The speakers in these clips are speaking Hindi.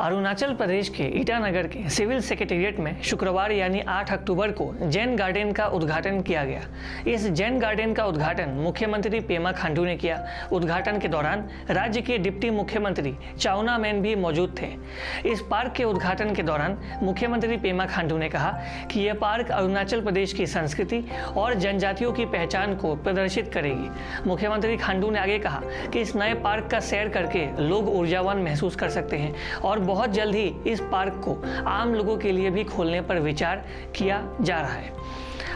अरुणाचल प्रदेश के ईटानगर के सिविल सेक्रेटेरिएट में शुक्रवार यानी 8 अक्टूबर को जैन गार्डन का उद्घाटन किया गया। इस जैन गार्डन का उद्घाटन मुख्यमंत्री पेमा खांडू ने किया। उद्घाटन के दौरान राज्य के डिप्टी मुख्यमंत्री चाउना मैन भी मौजूद थे। इस पार्क के उद्घाटन के दौरान मुख्यमंत्री पेमा खांडू ने कहा कि यह पार्क अरुणाचल प्रदेश की संस्कृति और जनजातियों की पहचान को प्रदर्शित करेगी। मुख्यमंत्री खांडू ने आगे कहा कि इस नए पार्क का सैर करके लोग ऊर्जावान महसूस कर सकते हैं और बहुत जल्द ही इस पार्क को आम लोगों के लिए भी खोलने पर विचार किया जा रहा है।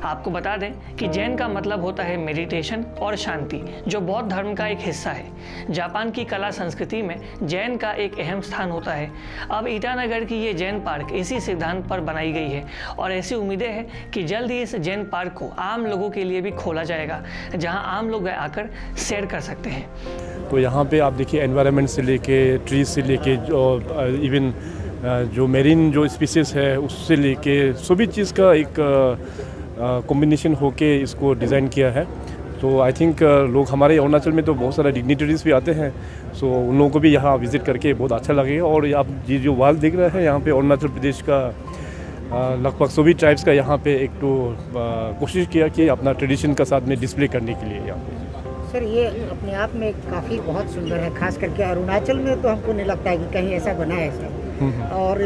आपको बता दें कि जैन का मतलब होता है मेडिटेशन और शांति, जो बौद्ध धर्म का एक हिस्सा है। जापान की कला संस्कृति में जैन का एक अहम स्थान होता है। अब ईटानगर की ये जैन पार्क इसी सिद्धांत पर बनाई गई है और ऐसी उम्मीदें हैं कि जल्द ही इस जैन पार्क को आम लोगों के लिए भी खोला जाएगा, जहाँ आम लोग आकर सैर कर सकते हैं। तो यहाँ पे आप देखिए एनवायरनमेंट से लेके ट्रीज से लेके, जो इवन जो मेरीन जो स्पीसीज है, उससे लेके सभी चीज़ का एक कॉम्बिनेशन होके इसको डिज़ाइन किया है। तो आई थिंक लोग हमारे अरुणाचल में तो बहुत सारे डिग्निटरीज भी आते हैं सो उन लोगों को भी यहाँ विज़िट करके बहुत अच्छा लगेगा। और आप ये जो वाल देख रहे हैं, यहाँ पे अरुणाचल प्रदेश का लगभग सभी ट्राइब्स का यहाँ पे एक तो कोशिश किया कि अपना ट्रेडिशन का साथ में डिस्प्ले करने के लिए यहाँ पे। सर ये अपने आप में काफ़ी बहुत सुंदर है खास करके अरुणाचल में तो हमको नहीं लगता है कि कहीं ऐसा बना है सर और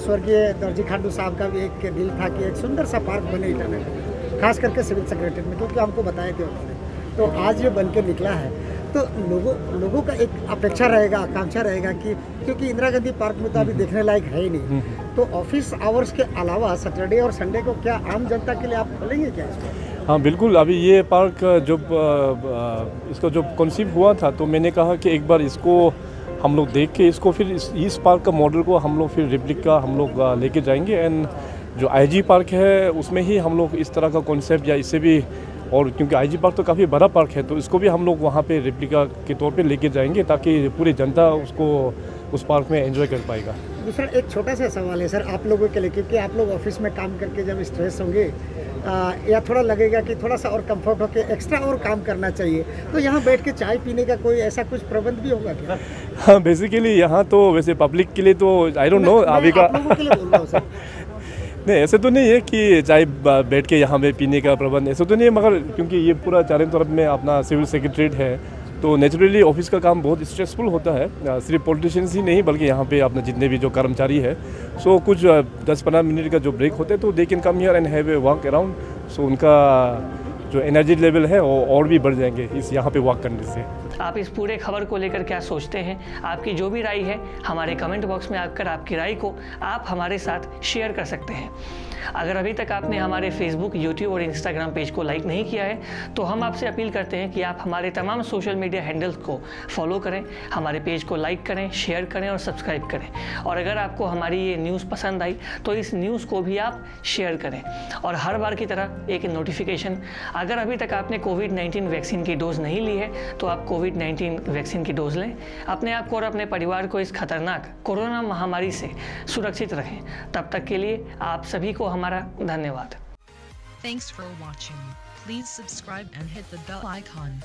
स्वर्गीय दर्जी खांडू साहब का भी एक दिल था कि एक सुंदर सा पार्क बने इटानगर खास करके सिविल सेक्रेटरी में क्योंकि हमको बताए थे उन्होंने। तो आज ये बन के निकला है। तो लोगों लोगों का एक अपेक्षा रहेगा आकांक्षा रहेगा कि क्योंकि इंदिरा गांधी पार्क में तो अभी देखने लायक है ही नहीं। तो ऑफ़िस आवर्स के अलावा सैटरडे और संडे को क्या आम जनता के लिए आप खोलेंगे क्या इसको हाँ बिल्कुल। अभी ये पार्क जब इसका जब कंसीव हुआ था तो मैंने कहा कि एक बार इसको हम लोग देख के इसको फिर इस, इस पार्क का मॉडल को हम लोग फिर रिप्लिका हम लोग लेके जाएँगे। एंड जो आईजी पार्क है उसमें ही हम लोग इस तरह का कॉन्सेप्ट या इससे भी और क्योंकि आईजी पार्क तो काफ़ी बड़ा पार्क है तो इसको भी हम लोग वहाँ पे रिप्लिका के तौर पे लेके जाएँगे ताकि पूरी जनता उसको उस पार्क में एंजॉय कर पाएगा। दूसरा एक छोटा सा सवाल है सर आप लोगों के लिए क्योंकि आप लोग ऑफ़िस में काम करके जब स्ट्रेस होंगे या थोड़ा लगेगा कि थोड़ा सा और कंफर्ट होके एक्स्ट्रा और काम करना चाहिए तो यहाँ बैठ के चाय पीने का कोई ऐसा कुछ प्रबंध भी होगा क्या? हाँ बेसिकली यहाँ तो वैसे पब्लिक के लिए तो आई डोंट नो अभी का नहीं, ऐसे तो नहीं है कि चाय बैठ के यहाँ पे पीने का प्रबंध, ऐसे तो नहीं है, मगर क्योंकि ये पूरा चारों तरफ़ में अपना सिविल सेक्रेटरीट है तो नेचुरली ऑफ़िस का काम बहुत स्ट्रेसफुल होता है। सिर्फ़ पॉलिटिशियंस ही नहीं, बल्कि यहाँ पे अपने जितने भी जो कर्मचारी है सो कुछ दस पंद्रह मिनट का जो ब्रेक होते हैं तो they can come here and have a walk around so उनका जो एनर्जी लेवल है, वो और भी बढ़ जाएँगे इस यहाँ पे वॉक करने से। आप इस पूरे खबर को लेकर क्या सोचते हैं? आपकी जो भी राय है, हमारे कमेंट बॉक्स में आकर आपकी राय को आप हमारे साथ शेयर कर सकते हैं। अगर अभी तक आपने हमारे फेसबुक यूट्यूब और इंस्टाग्राम पेज को लाइक नहीं किया है तो हम आपसे अपील करते हैं कि आप हमारे तमाम सोशल मीडिया हैंडल्स को फॉलो करें, हमारे पेज को लाइक करें शेयर करें और सब्सक्राइब करें। और अगर आपको हमारी ये न्यूज़ पसंद आई तो इस न्यूज़ को भी आप शेयर करें। और हर बार की तरह एक नोटिफिकेशन अगर अभी तक आपने कोविड नाइन्टीन वैक्सीन की डोज नहीं ली है तो आप कोविड नाइन्टीन वैक्सीन की डोज लें अपने आप को और अपने परिवार को इस खतरनाक कोरोना महामारी से सुरक्षित रहें तब तक के लिए आप सभी को हमारा धन्यवाद Thanks for watching. Please subscribe and hit the bell icon.